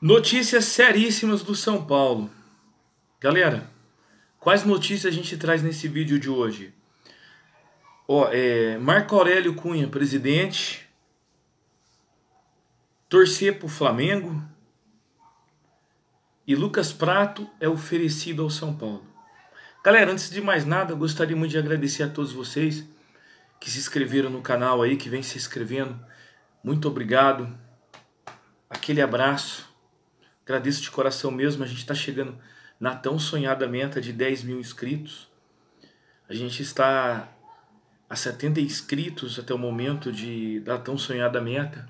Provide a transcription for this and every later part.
Notícias seríssimas do São Paulo. Galera, quais notícias a gente traz nesse vídeo de hoje? Ó, é, Marco Aurélio Cunha, presidente. Torcer o Flamengo. E Lucas Prato é oferecido ao São Paulo. Galera, antes de mais nada, gostaria muito de agradecer a todos vocês que se inscreveram no canal aí, que vem se inscrevendo. Muito obrigado. Aquele abraço. Agradeço de coração mesmo. A gente está chegando na tão sonhada meta de 10 mil inscritos. A gente está a 70 inscritos até o momento de da tão sonhada meta.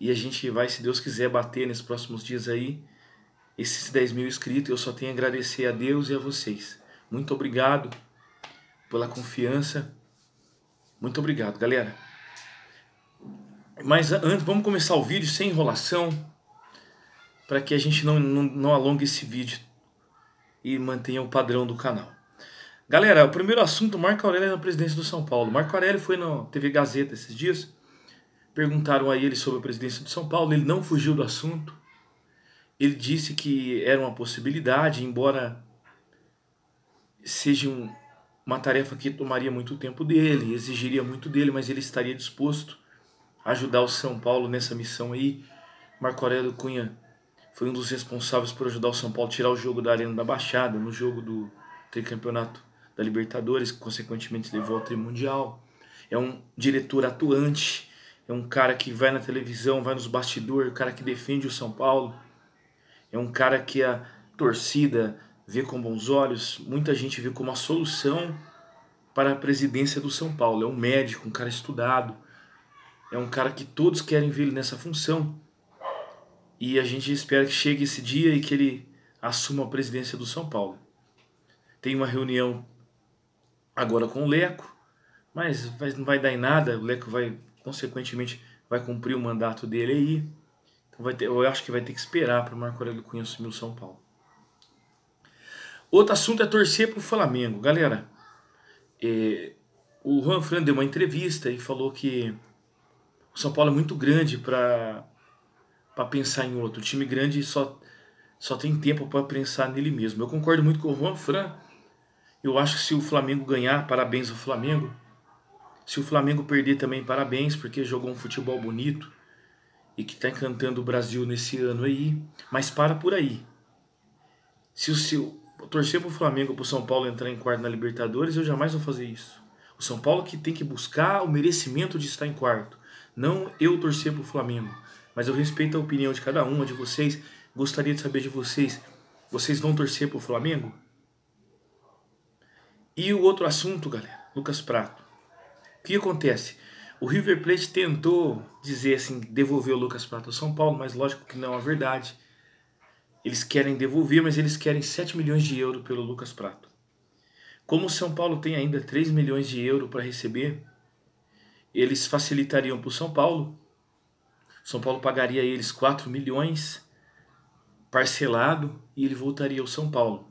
E a gente vai, se Deus quiser, bater nesses próximos dias aí esses 10 mil inscritos. Eu só tenho a agradecer a Deus e a vocês. Muito obrigado pela confiança. Muito obrigado, galera. Mas antes, vamos começar o vídeo sem enrolação, para que a gente não, não, não alongue esse vídeo e mantenha o padrão do canal. Galera, o primeiro assunto, Marco Aurélio na presidência do São Paulo. Marco Aurélio foi na TV Gazeta esses dias, perguntaram a ele sobre a presidência do São Paulo, ele não fugiu do assunto. Ele disse que era uma possibilidade, embora seja um, uma tarefa que tomaria muito tempo dele, exigiria muito dele, mas ele estaria disposto a ajudar o São Paulo nessa missão aí. Marco Aurélio Cunha foi um dos responsáveis por ajudar o São Paulo a tirar o jogo da Arena da Baixada, no jogo do tricampeonato da Libertadores, que consequentemente levou ao Trimundial. É um diretor atuante, é um cara que vai na televisão, vai nos bastidores, um cara que defende o São Paulo. É um cara que a torcida vê com bons olhos, muita gente vê como uma solução para a presidência do São Paulo. É um médico, um cara estudado, é um cara que todos querem ver ele nessa função. E a gente espera que chegue esse dia e que ele assuma a presidência do São Paulo. Tem uma reunião agora com o Leco, mas não vai dar em nada. O Leco vai, consequentemente, vai cumprir o mandato dele aí. Então vai ter, eu acho que vai ter que esperar para o Marco Aurélio Cunha assumir o São Paulo. Outro assunto é torcer para o Flamengo. Galera, é, o Juan Fran deu uma entrevista e falou que o São Paulo é muito grande para para pensar em outro. O time grande só, só tem tempo para pensar nele mesmo. Eu concordo muito com o Juan Fran. Eu acho que se o Flamengo ganhar, parabéns ao Flamengo. Se o Flamengo perder também, parabéns, porque jogou um futebol bonito e que está encantando o Brasil nesse ano aí. Mas para por aí. Se o seu torcer para o Flamengo, para o São Paulo entrar em quarto na Libertadores, eu jamais vou fazer isso. O São Paulo que tem que buscar o merecimento de estar em quarto. Não eu torcer para o Flamengo mas eu respeito a opinião de cada uma de vocês. Gostaria de saber de vocês, vocês vão torcer para o Flamengo? E o outro assunto, galera, Lucas Prato. O que acontece? O River Plate tentou dizer assim, devolver o Lucas Prato ao São Paulo, mas lógico que não é verdade. Eles querem devolver, mas eles querem 7 milhões de euros pelo Lucas Prato. Como o São Paulo tem ainda 3 milhões de euros para receber, eles facilitariam para o São Paulo são Paulo pagaria a eles 4 milhões parcelado e ele voltaria ao São Paulo.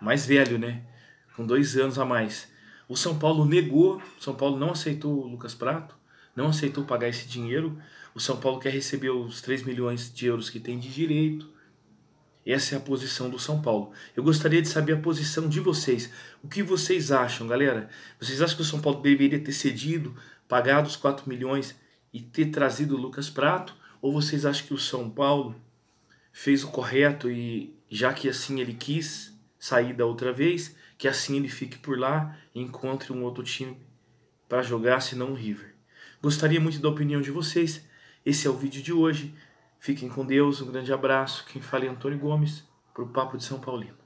Mais velho, né? Com dois anos a mais. O São Paulo negou, São Paulo não aceitou o Lucas Prato, não aceitou pagar esse dinheiro. O São Paulo quer receber os 3 milhões de euros que tem de direito. Essa é a posição do São Paulo. Eu gostaria de saber a posição de vocês. O que vocês acham, galera? Vocês acham que o São Paulo deveria ter cedido, pagado os 4 milhões e ter trazido o Lucas Prato? Ou vocês acham que o São Paulo fez o correto e já que assim ele quis sair da outra vez, que assim ele fique por lá e encontre um outro time para jogar, senão o River? Gostaria muito da opinião de vocês. Esse é o vídeo de hoje. Fiquem com Deus, um grande abraço. Quem fala é Antônio Gomes, para o Papo de São Paulino.